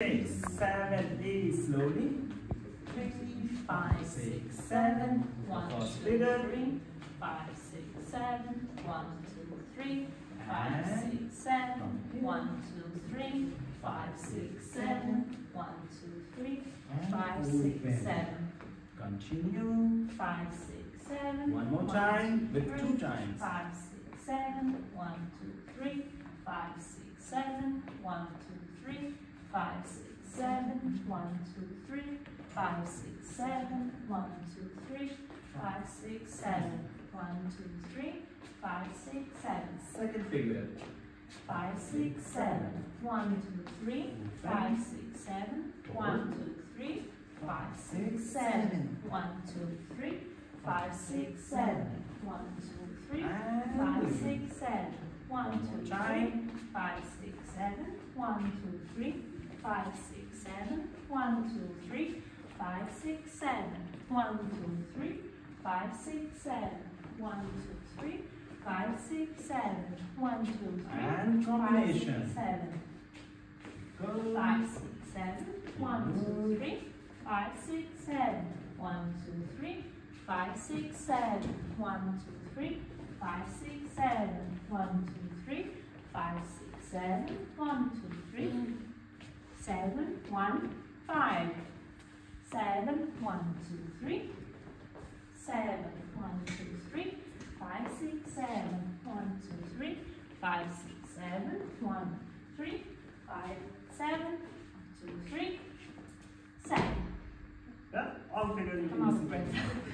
six, seven, eight, slowly. three, five, six, seven, one, two, three, five, six, seven, one, two, three, five, six, seven, one, two, three, five, six, seven, one, two, three, five, six, seven, Continue. five, six, seven. One more time with two times. Five, six, seven, one, two, three, five, six, seven, one, two, three, five, six, seven, one, two, three, five, six, seven, one, two, three, five, six, seven, one, two, three, five, six, seven, Second figure. five, six, seven, one, two, three, five, six, seven, one, two, three, five, six, seven, one, two, three, five, six, seven, one, two, three, Five, open. six, seven, one, two, three, five, six, seven, one, two, three, five, six, seven, one, two, three, five, six, seven, one, two, three, five, six, seven, one, two, three, five, six, seven, one, two, three, And five, combination. six, seven, five, six, seven, one, two, three, five, six, seven, one, two, three, five, six, seven, one, two, three, five, six, seven, one, two, three, five, six, seven, one, two, three, seven, one, five, seven, one, two, three, seven, one, two, three, five, six, seven, one, two, three, five, six, seven, one, three, five, seven, two, three, seven. Yeah, I'll figure it out.